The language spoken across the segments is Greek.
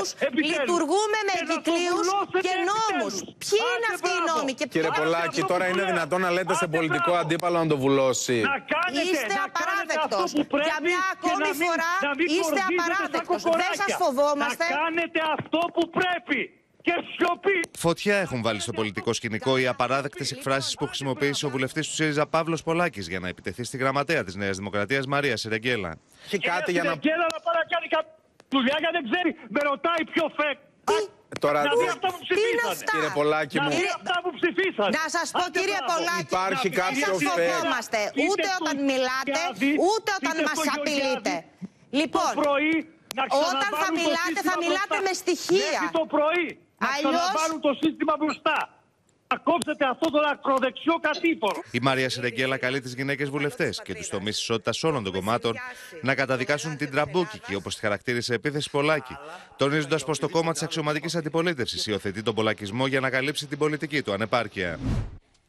νόμους, επιτέλους. λειτουργούμε με Και να το εγκυκλίους βουλώσετε και νόμους. επιτέλους. Ποιοι είναι Άντε, αυτοί οι μπράβο. νόμοι και Κύριε ποιος- Πολάκη, αυτό τώρα που είναι λέω. δυνατόν να λέτε σε Άντε, πολιτικό μπράβο. αντίπαλο να το βουλώσει; Να κάνετε, Είστε να κάνετε απαράδεκτος. αυτό που πρέπει Για μια και ακόμη να μην- φορά να μην είστε κορδίζετε σαν απαράδεκτος. Δεν κοκοράκια. σας φοβόμαστε. Να κάνετε αυτό που πρέπει. Και σιωπή. Φωτιά έχουν βάλει στο πολιτικό σκηνικό οι απαράδεκτες εκφράσεις που χρησιμοποίησε ο βουλευτής του ΣΥΡΙΖΑ Παύλος Πολάκης για να επιτεθεί στη γραμματέα της Νέας Δημοκρατίας Μαρία Σιρεγγέλα. Έχει κάτι για να. Και να πάει να κάνει κάποια δουλειά γιατί δεν ξέρει. Με ρωτάει ποιο φεκ. Τώρα, Να δει αυτά που Τι είναι ψηφίσανε. αυτά; κύριε Πολάκη Να μου, δει αυτά που ψηφίσανε. Να σας πω Άντε, κύριε μπράβο. Πολάκη, Υπάρχει δεν κάποιο σας φε- φοβόμαστε Είτε ούτε του όταν μιλάτε, Γεωργιάδη, ούτε όταν είτε μας στο απειλείτε. Γεωργιάδη. Λοιπόν, το πρωί να όταν θα ξαναβάλουν το μιλάτε, σύστημα θα μιλάτε μπροστά. με στοιχεία. Μέχρι το πρωί. Να Αλλιώς- ξαναβάλουν το σύστημα μπροστά. Να κόψετε αυτό τον ακροδεξιό κατήφορο. Η Μαρία Σιρεγγέλα καλεί τις γυναίκες βουλευτές και τους τομείς ισότητας όλων των κομμάτων να καταδικάσουν την τραμπούκικη, όπως τη χαρακτήρισε επίθεση Πολάκη, τονίζοντας πως το κόμμα της αξιωματικής αντιπολίτευσης υιοθετεί τον πολακισμό για να καλύψει την πολιτική του ανεπάρκεια.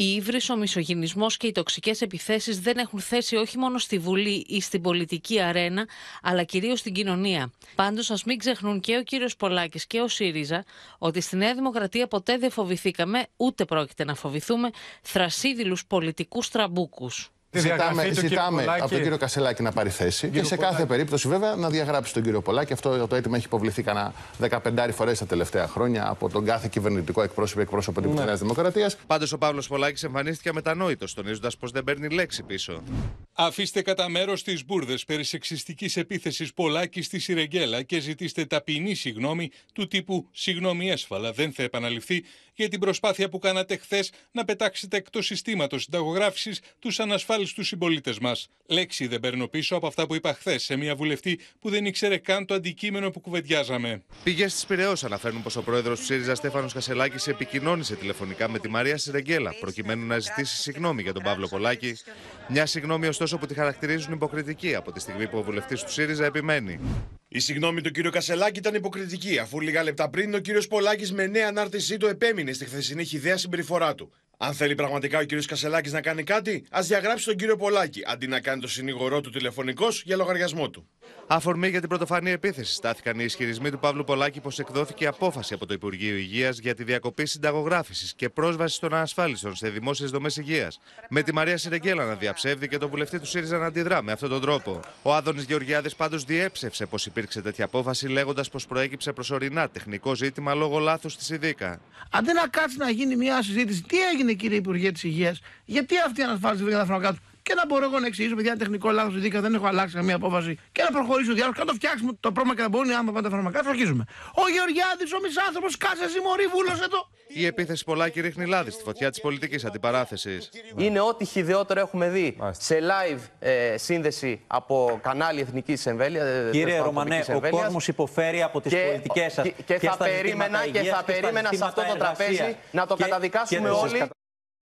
Η ύβρις, ο μισογυνισμός και οι τοξικές επιθέσεις δεν έχουν θέση όχι μόνο στη Βουλή ή στην πολιτική αρένα, αλλά κυρίως στην κοινωνία. Πάντως, ας μην ξεχνούν και ο κύριος Πολάκης και ο ΣΥΡΙΖΑ ότι στη Νέα Δημοκρατία ποτέ δεν φοβηθήκαμε, ούτε πρόκειται να φοβηθούμε, θρασύδειλους πολιτικούς τραμπούκους. Τη Ζητάμε, διαγραφή του κύριου ζητάμε Πολάκη. από τον κύριο Κασελάκη να πάρει θέση και σε κάθε περίπτωση βέβαια να διαγράψει τον κύριο Πολάκη. Αυτό το αίτημα έχει υποβληθεί κανένα 15 φορές τα τελευταία χρόνια από τον κάθε κυβερνητικό εκπρόσωπο ή εκπρόσωπο της Νέας Δημοκρατίας. Πάντως ο Παύλος Πολάκης εμφανίστηκε αμετανόητος, τονίζοντας πως δεν παίρνει λέξη πίσω. Αφήστε κατά μέρος τις μπουρδες περί σεξιστικής επίθεσης Πολάκη στη Σιρεγγέλα και ζητήστε ταπεινή συγγνώμη του τύπου Συγγνώμη έσφαλα, δεν θα επαναληφθεί για την προσπάθεια που κάνατε χθες να πετάξετε εκτός συστήματος συνταγογράφησης τους ανασφάλιστους συμπολίτες μας. Λέξη δεν παίρνω πίσω από αυτά που είπα χθες σε μια βουλευτή που δεν ήξερε καν το αντικείμενο που κουβεντιάζαμε. Πηγές της Πυραιό αναφέρουν πως ο πρόεδρος του ΣΥΡΙΖΑ Στέφανος Κασελάκης επικοινώνησε τηλεφωνικά με τη Μαρία Σιρεγγέλα προκειμένου να ζητήσει συγγνώμη για τον Παύλο Πολάκη. Μια συγγνώμη ωστόσο που τη χαρακτηρίζουν υποκριτική από τη στιγμή που ο βουλευτής του ΣΥΡΙΖΑ επιμένει. Η συγγνώμη του κύριου Κασελάκη ήταν υποκριτική, αφού λίγα λεπτά πριν ο κύριος Πολάκης με νέα ανάρτησή του επέμεινε στη χθεσινή χιδαία συμπεριφορά του. Αν θέλει πραγματικά ο κύριος Κασελάκης να κάνει κάτι, ας διαγράψει τον κύριο Πολάκη, αντί να κάνει το συνήγορό του τηλεφωνικός για λογαριασμό του. Αφορμή για την πρωτοφανή επίθεση στάθηκαν οι ισχυρισμοί του Παύλου Πολάκη πως εκδόθηκε απόφαση από το Υπουργείο Υγείας για τη διακοπή συνταγογράφησης και πρόσβαση των ανασφάλιστων σε δημόσιες δομές υγείας. Με τη Μαρία Σιρεγγέλα να διαψεύδει και τον βουλευτή του ΣΥΡΙΖΑ να αντιδρά με αυτόν τον τρόπο. Ο Άδωνης Γεωργιάδης πάντως διέψευσε πως υπήρξε τέτοια απόφαση, λέγοντας πως προέκυψε προσωρινά τεχνικό ζήτημα λόγω λάθους της ΙΔΙΚΑ. Αντί να κάτσει να γίνει μια συζήτηση, τι έγινε κύριε Υπουργέ της Υγείας, γιατί αυτή η ανασφάλιση βρήκε να κάτω. Και να μπορώ εγώ να εξηγήσω, παιδιά, τεχνικό λάθος δίκα, δεν έχω αλλάξει καμία απόφαση. Και να προχωρήσει ο διάλογο και να το φτιάξουμε το πρόβλημα και να μπορούν οι άνθρωποι να τα φαρμακά. Θα αρχίζουμε. Ο Γεωργιάδης, ο μισάνθρωπος, κάτσε εσύ μωρή, βούλωσε το. Η επίθεση Πολάκη ρίχνει λάδι στη φωτιά της πολιτικής αντιπαράθεσης. Είναι ό,τι χιδεότερο έχουμε δει σε live ε, σύνδεση από κανάλι Εθνικής Εμβέλειας. ε, Κύριε τέλος πάντων, Ρωμανέ, τοπικής ο εμβέλειας. κόσμος υποφέρει από τις Και- πολιτικές σας. και- και θα περίμενα- και θα περίμενα σε αυτό το τραπέζι να το καταδικάσουμε όλοι